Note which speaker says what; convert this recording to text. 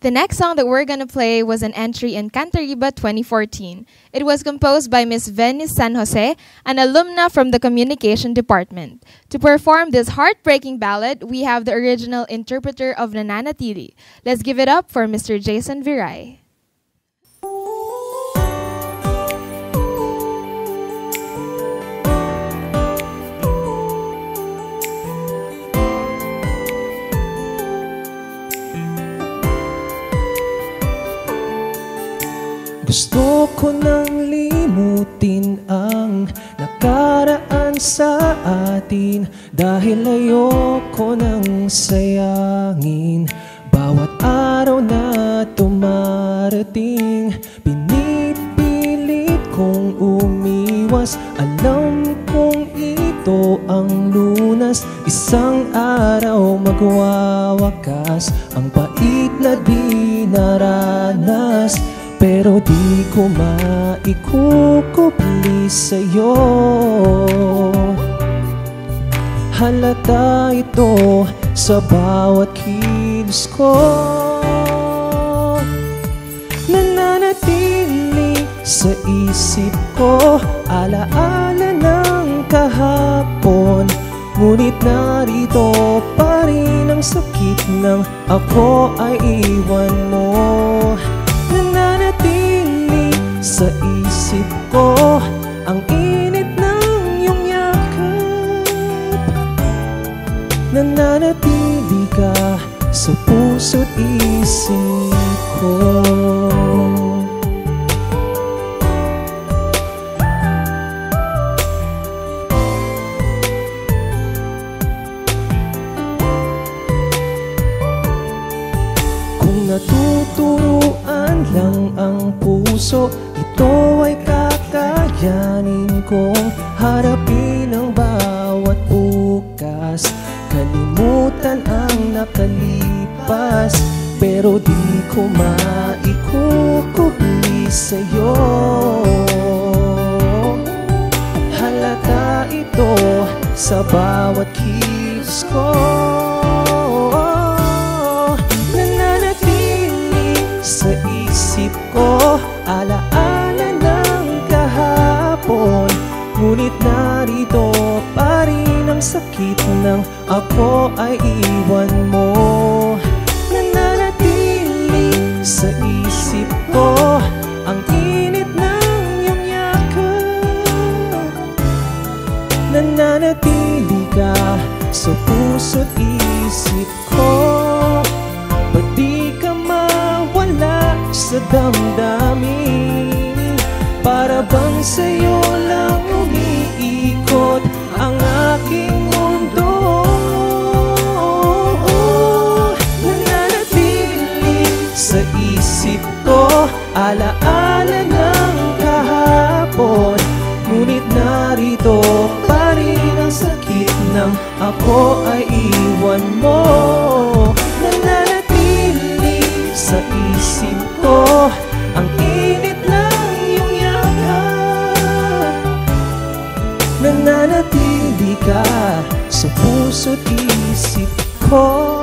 Speaker 1: The next song that we're gonna play was an entry in Cantariba 2014. It was composed by Miss Venice San Jose, an alumna from the Communication Department. To perform this heartbreaking ballad, we have the original interpreter of Nananatili. Let's give it up for Mr. Jason Viray.
Speaker 2: Gusto ko nang limutin ang nakaraan sa atin. Dahil ayoko nang sayangin. Bawat araw na tumarating Pinipilit kong umiwas. Alam kong ito ang lunas. Isang araw magwawakas. Ang pait na di naranas pero di ko maikukupli sa'yo. Halata ito sa bawat kilos ko. Nananatili sa isip ko Alaala ng kahapon. Ngunit narito pa rin ang sakit ng ako ay iwan puso't isip ko. Kung natuturuan lang ang puso Ito ay kakayanin kong harapin ang bawat bukas. Kalimutan ang nakalipas Pero di ko maikukubli sa'yo. Halata ito sa bawat kilos ko. Nananatili sa isip ko Alaala ng kahapon. Ngunit narito pa rin ang sakit ng ako ay iwan mo sa isip ko Ang init ng iyong yakap Nananatili ka sa puso't isip ko. Ba't di ka mawala sa damdamin. Para bang sa'yo lang Alaala ng kahapon Ngunit narito pa rin ang sakit ng ako ay iwan mo. Nananatili sa isip ko Ang init ng iyong yakap Nananatili ka sa puso't isip ko